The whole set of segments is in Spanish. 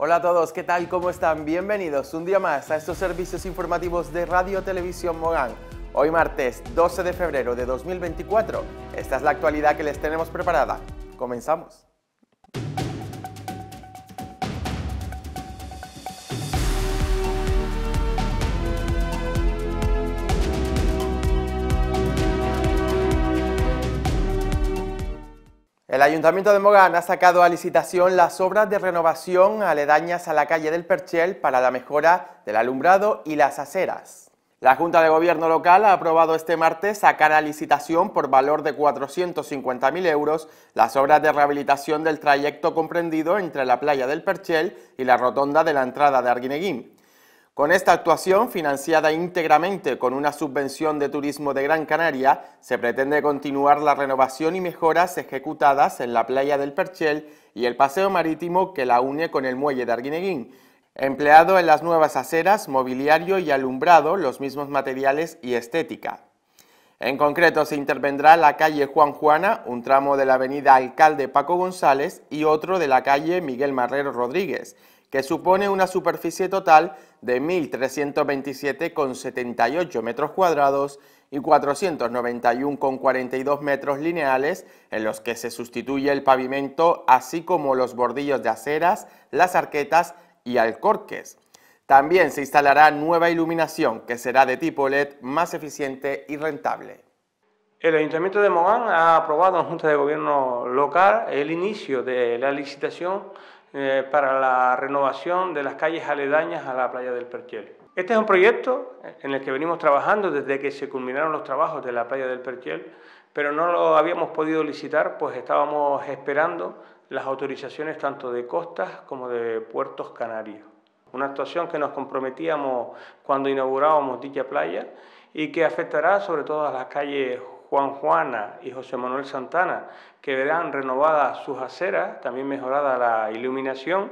Hola a todos, ¿qué tal? ¿Cómo están? Bienvenidos un día más a estos servicios informativos de Radio Televisión Mogán. Hoy martes 12 de febrero de 2024. Esta es la actualidad que les tenemos preparada. Comenzamos. El Ayuntamiento de Mogán ha sacado a licitación las obras de renovación aledañas a la calle del Perchel para la mejora del alumbrado y las aceras. La Junta de Gobierno local ha aprobado este martes sacar a licitación por valor de 450.000 euros las obras de rehabilitación del trayecto comprendido entre la playa del Perchel y la rotonda de la entrada de Arguineguín. Con esta actuación, financiada íntegramente con una subvención de turismo de Gran Canaria, se pretende continuar la renovación y mejoras ejecutadas en la playa del Perchel y el paseo marítimo que la une con el muelle de Arguineguín, empleado en las nuevas aceras, mobiliario y alumbrado, los mismos materiales y estética. En concreto, se intervendrá la calle Juan Juana, un tramo de la avenida Alcalde Paco González y otro de la calle Miguel Marrero Rodríguez, que supone una superficie total de 1.327,78 metros cuadrados y 491,42 metros lineales en los que se sustituye el pavimento así como los bordillos de aceras, las arquetas y alcorques. También se instalará nueva iluminación que será de tipo LED más eficiente y rentable. El Ayuntamiento de Mogán ha aprobado en Junta de Gobierno local el inicio de la licitación eh, para la renovación de las calles aledañas a la playa del Perchel. Este es un proyecto en el que venimos trabajando desde que se culminaron los trabajos de la playa del Perchel, pero no lo habíamos podido licitar, pues estábamos esperando las autorizaciones tanto de costas como de puertos canarios. Una actuación que nos comprometíamos cuando inaugurábamos dicha playa y que afectará sobre todo a las calles Juan Juana y José Manuel Santana, que verán renovadas sus aceras, también mejorada la iluminación.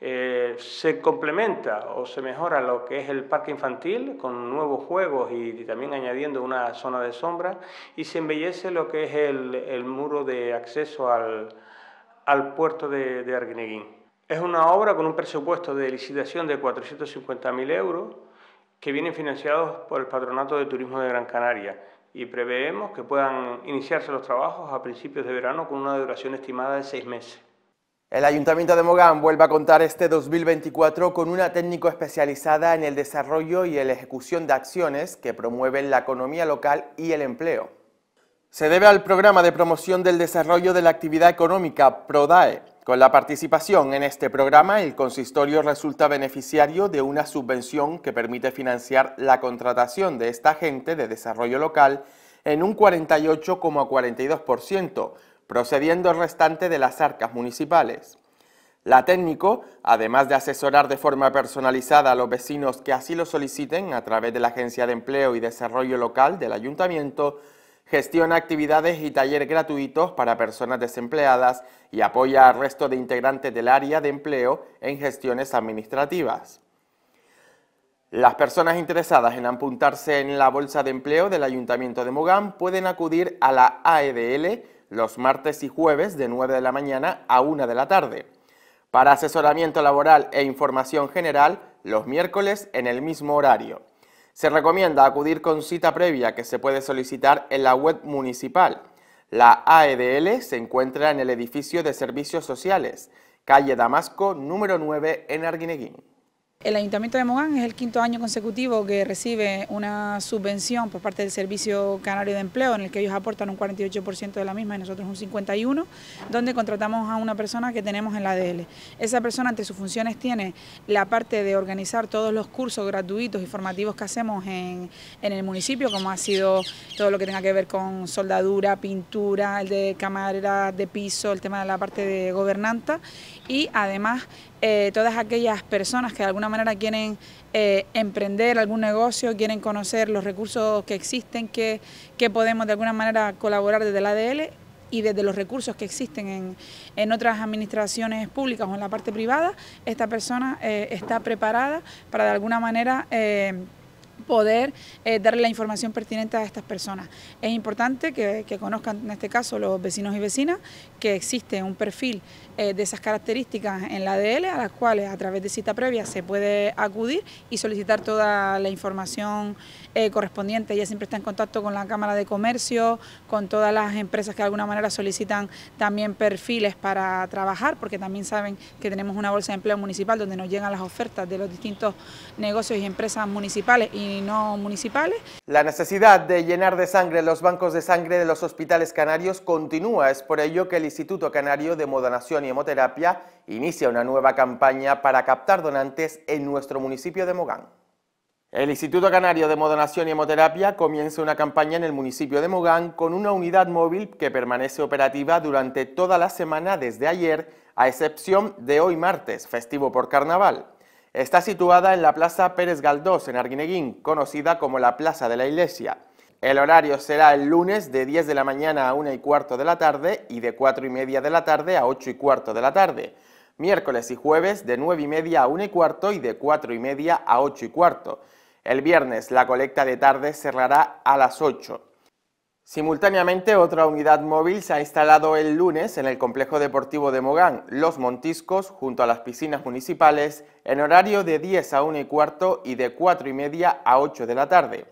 Eh, se complementa o se mejora lo que es el parque infantil con nuevos juegos y, también añadiendo una zona de sombra y se embellece lo que es el, muro de acceso al, puerto de, de Arguineguín. Es una obra con un presupuesto de licitación de 450.000 euros que vienen financiados por el Patronato de Turismo de Gran Canaria y preveemos que puedan iniciarse los trabajos a principios de verano con una duración estimada de seis meses. El Ayuntamiento de Mogán vuelve a contar este 2024 con una técnico especializada en el desarrollo y la ejecución de acciones que promueven la economía local y el empleo. Se debe al programa de promoción del desarrollo de la actividad económica PRODAE. Con la participación en este programa, el consistorio resulta beneficiario de una subvención que permite financiar la contratación de esta agente de desarrollo local en un 48,42%, procediendo el restante de las arcas municipales. La técnico, además de asesorar de forma personalizada a los vecinos que así lo soliciten a través de la Agencia de Empleo y Desarrollo Local del Ayuntamiento, gestiona actividades y talleres gratuitos para personas desempleadas y apoya al resto de integrantes del área de empleo en gestiones administrativas. Las personas interesadas en apuntarse en la bolsa de empleo del Ayuntamiento de Mogán pueden acudir a la AEDL los martes y jueves de 9 de la mañana a 1 de la tarde. Para asesoramiento laboral e información general, los miércoles en el mismo horario. Se recomienda acudir con cita previa que se puede solicitar en la web municipal. La AEDL se encuentra en el edificio de servicios sociales, calle Damasco, número 9, en Arguineguín. El Ayuntamiento de Mogán es el quinto año consecutivo que recibe una subvención por parte del Servicio Canario de Empleo, en el que ellos aportan un 48% de la misma y nosotros un 51%, donde contratamos a una persona que tenemos en la ADL. Esa persona, entre sus funciones, tiene la parte de organizar todos los cursos gratuitos y formativos que hacemos en, el municipio, como ha sido todo lo que tenga que ver con soldadura, pintura, el de camarera de piso, el tema de la parte de gobernanta, y además eh, todas aquellas personas que de alguna manera quieren eh, emprender algún negocio, quieren conocer los recursos que existen, que, podemos de alguna manera colaborar desde la ADL y desde los recursos que existen en, otras administraciones públicas o en la parte privada, esta persona eh, está preparada para de alguna manera poder eh, darle la información pertinente a estas personas. Es importante que, conozcan en este caso los vecinos y vecinas que existe un perfil eh, de esas características en la ADL, a las cuales a través de cita previa se puede acudir y solicitar toda la información eh, correspondiente. Ella siempre está en contacto con la Cámara de Comercio, con todas las empresas que de alguna manera solicitan también perfiles para trabajar, porque también saben que tenemos una bolsa de empleo municipal donde nos llegan las ofertas de los distintos negocios y empresas municipales no municipales. La necesidad de llenar de sangre los bancos de sangre de los hospitales canarios continúa. Es por ello que el Instituto Canario de Modonación y Hemoterapia inicia una nueva campaña para captar donantes en nuestro municipio de Mogán. El Instituto Canario de Modonación y Hemoterapia comienza una campaña en el municipio de Mogán con una unidad móvil que permanece operativa durante toda la semana desde ayer, a excepción de hoy martes, festivo por carnaval. Está situada en la Plaza Pérez Galdós, en Arguineguín, conocida como la Plaza de la Iglesia. El horario será el lunes de 10 de la mañana a 1 y cuarto de la tarde y de 4 y media de la tarde a 8 y cuarto de la tarde. Miércoles y jueves de 9 y media a 1 y cuarto y de 4 y media a 8 y cuarto. El viernes la colecta de tarde cerrará a las 8. Simultáneamente, otra unidad móvil se ha instalado el lunes en el Complejo Deportivo de Mogán, Los Montiscos, junto a las piscinas municipales, en horario de 10 a 1 y cuarto y de 4 y media a 8 de la tarde.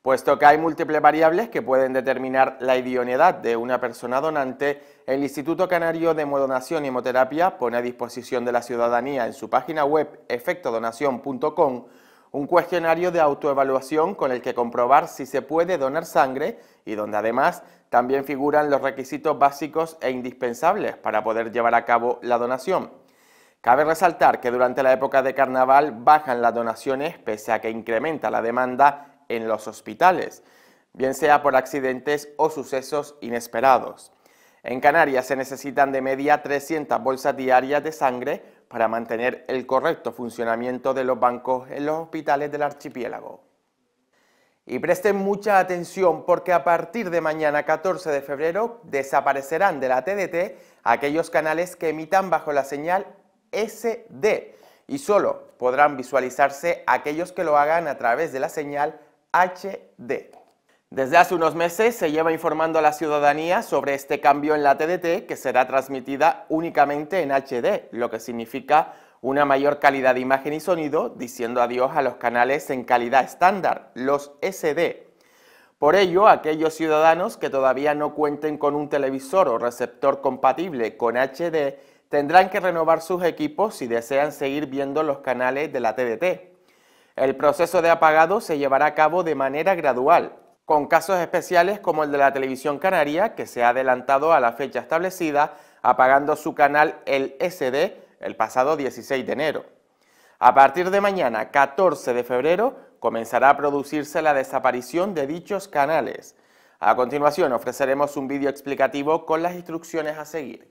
Puesto que hay múltiples variables que pueden determinar la idoneidad de una persona donante, el Instituto Canario de Modonación y Hemoterapia pone a disposición de la ciudadanía en su página web efectodonación.com un cuestionario de autoevaluación con el que comprobar si se puede donar sangre y donde además también figuran los requisitos básicos e indispensables para poder llevar a cabo la donación. Cabe resaltar que durante la época de carnaval bajan las donaciones pese a que incrementa la demanda en los hospitales, bien sea por accidentes o sucesos inesperados. En Canarias se necesitan de media 300 bolsas diarias de sangre para mantener el correcto funcionamiento de los bancos en los hospitales del archipiélago. Y presten mucha atención porque a partir de mañana 14 de febrero desaparecerán de la TDT aquellos canales que emitan bajo la señal SD y solo podrán visualizarse aquellos que lo hagan a través de la señal HD. Desde hace unos meses se lleva informando a la ciudadanía sobre este cambio en la TDT que será transmitida únicamente en HD, lo que significa una mayor calidad de imagen y sonido, diciendo adiós a los canales en calidad estándar, los SD. Por ello, aquellos ciudadanos que todavía no cuenten con un televisor o receptor compatible con HD tendrán que renovar sus equipos si desean seguir viendo los canales de la TDT. El proceso de apagado se llevará a cabo de manera gradual, con casos especiales como el de la televisión canaria, que se ha adelantado a la fecha establecida, apagando su canal el SD el pasado 16 de enero. A partir de mañana, 14 de febrero, comenzará a producirse la desaparición de dichos canales. A continuación ofreceremos un vídeo explicativo con las instrucciones a seguir.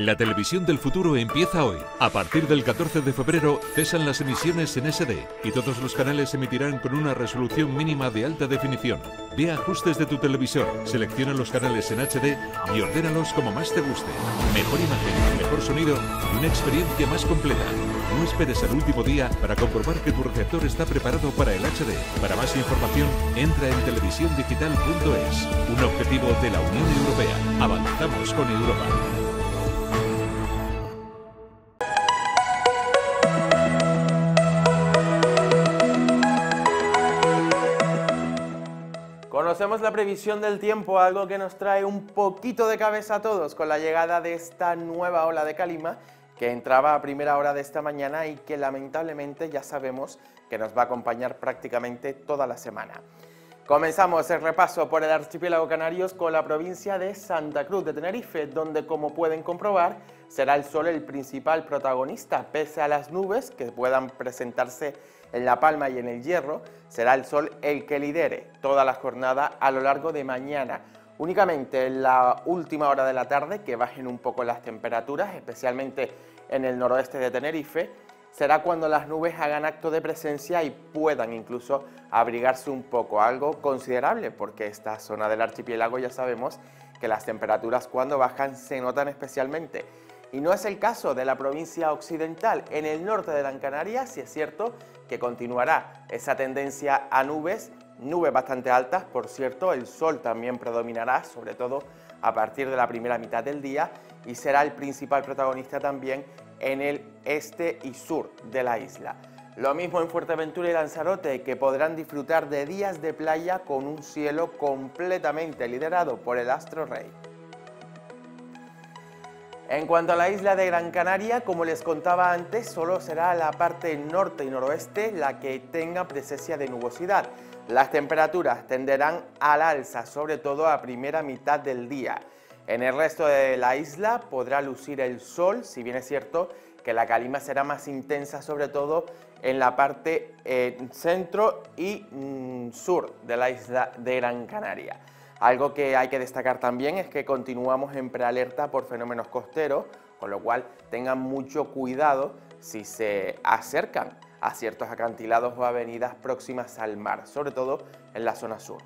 La televisión del futuro empieza hoy. A partir del 14 de febrero cesan las emisiones en SD y todos los canales emitirán con una resolución mínima de alta definición. Ve ajustes de tu televisor, selecciona los canales en HD y ordénalos como más te guste. Mejor imagen, mejor sonido y una experiencia más completa. No esperes al último día para comprobar que tu receptor está preparado para el HD. Para más información, entra en televisióndigital.es. Un objetivo de la Unión Europea. Avanzamos con Europa. La previsión del tiempo, algo que nos trae un poquito de cabeza a todos con la llegada de esta nueva ola de calima que entraba a primera hora de esta mañana y que lamentablemente ya sabemos que nos va a acompañar prácticamente toda la semana. Comenzamos el repaso por el archipiélago Canarios con la provincia de Santa Cruz de Tenerife, donde como pueden comprobar será el sol el principal protagonista, pese a las nubes que puedan presentarse en La Palma y en el Hierro, será el sol el que lidere toda la jornada a lo largo de mañana. Únicamente en la última hora de la tarde que bajen un poco las temperaturas, especialmente en el noroeste de Tenerife, será cuando las nubes hagan acto de presencia y puedan incluso abrigarse un poco, algo considerable porque esta zona del archipiélago ya sabemos que las temperaturas cuando bajan se notan especialmente. Y no es el caso de la provincia occidental. En el norte de Gran Canaria sí es cierto que continuará esa tendencia a nubes, nubes bastante altas, por cierto, el sol también predominará, sobre todo a partir de la primera mitad del día y será el principal protagonista también en el este y sur de la isla. Lo mismo en Fuerteventura y Lanzarote, que podrán disfrutar de días de playa con un cielo completamente liderado por el astro rey. En cuanto a la isla de Gran Canaria, como les contaba antes, solo será la parte norte y noroeste la que tenga presencia de nubosidad. Las temperaturas tenderán al alza, sobre todo a primera mitad del día. En el resto de la isla podrá lucir el sol, si bien es cierto que la calima será más intensa, sobre todo en la parte eh, centro y mm, sur de la isla de Gran Canaria. Algo que hay que destacar también es que continuamos en prealerta por fenómenos costeros, con lo cual tengan mucho cuidado si se acercan a ciertos acantilados o avenidas próximas al mar, sobre todo en la zona sur.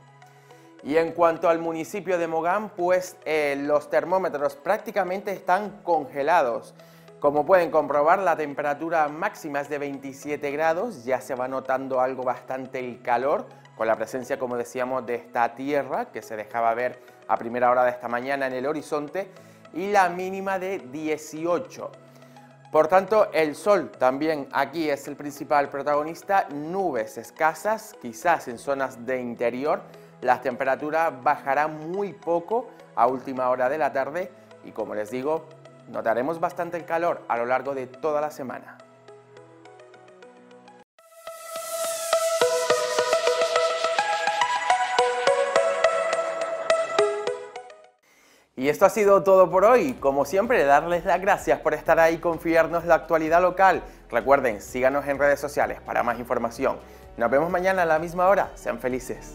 Y en cuanto al municipio de Mogán, pues eh, los termómetros prácticamente están congelados. Como pueden comprobar, la temperatura máxima es de 27 grados, ya se va notando algo bastante el calor, con la presencia, como decíamos, de esta tierra que se dejaba ver a primera hora de esta mañana en el horizonte, y la mínima de 18. Por tanto, el sol también aquí es el principal protagonista, nubes escasas, quizás en zonas de interior, las temperaturas bajarán muy poco a última hora de la tarde y como les digo, notaremos bastante el calor a lo largo de toda la semana. Y esto ha sido todo por hoy. Como siempre, darles las gracias por estar ahí y confiarnos la actualidad local. Recuerden, síganos en redes sociales para más información. Nos vemos mañana a la misma hora. Sean felices.